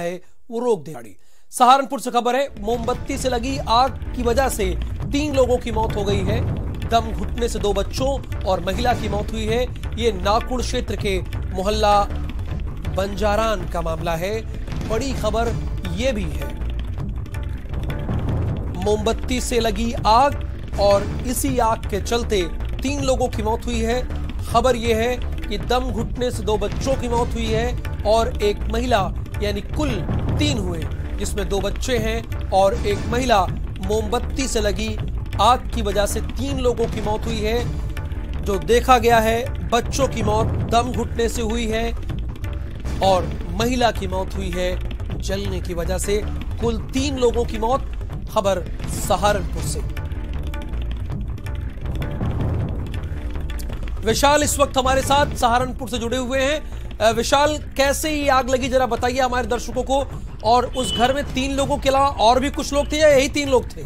है, वो रोक दे गाड़ी। सहारनपुर से खबर है, मोमबत्ती से लगी आग की वजह से तीन लोगों की मौत हो गई है। दम घुटने से दो बच्चों और महिला की मौत हुई है। ये नाकुड़ क्षेत्र के मोहल्ला बंजारान का मामला है। बड़ी खबर ये भी है। मोमबत्ती से लगी आग और इसी आग के चलते तीन लोगों की मौत हुई है। खबर यह है कि दम घुटने से दो बच्चों की मौत हुई है और एक महिला यानी कुल तीन हुए, जिसमें दो बच्चे हैं और एक महिला। मोमबत्ती से लगी आग की वजह से तीन लोगों की मौत हुई है, जो देखा गया है बच्चों की मौत दम घुटने से हुई है और महिला की मौत हुई है जलने की वजह से। कुल तीन लोगों की मौत, खबर सहारनपुर से। विशाल, इस वक्त हमारे साथ सहारनपुर से जुड़े हुए हैं। विशाल, कैसे ये आग लगी जरा बताइए हमारे दर्शकों को। और उस घर में तीन लोगों के अलावा और भी कुछ लोग थे या यही तीन लोग थे?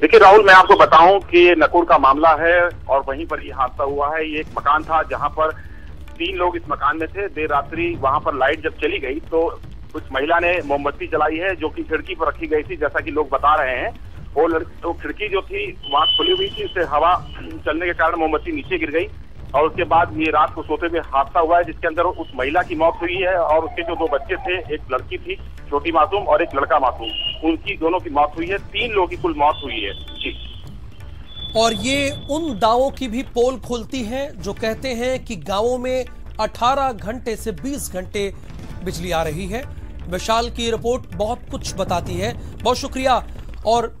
देखिए, राहुल, मैं आपको बताऊँ कि ये नकुड़ का मामला है और वहीं पर ये हादसा हुआ है। ये एक मकान था जहाँ पर तीन लोग इस मकान में थे। देर रात्रि वहाँ पर लाइट जब चली गई तो कुछ महिला ने मोमबत्ती जलाई है जो कि खिड़की पर रखी गई थी, जैसा कि लोग बता रहे हैं। वो लड़- तो खिड़की जो थी, वहाँ खुली हुई थी उससे हवा चलने के कारण मोमबत्ती नीचे गिर गई। और उसके बाद ये रात को सोते हुए हादसा हुआ है, जिसके अंदर उस महिला की मौत हुई है और उसके जो दो बच्चे थे, एक लड़की थी, छोटी मासूम और एक लड़का मासूम। उनकी दोनों की मौत हुई है, तीन लोगों की कुल मौत हुई है। जी। और ये उन दावों की भी पोल खोलती है, जो कहते हैं कि गाँवों में 18 घंटे से 20 घंटे बिजली आ रही है। विशाल की रिपोर्ट बहुत कुछ बताती है। बहुत शुक्रिया। और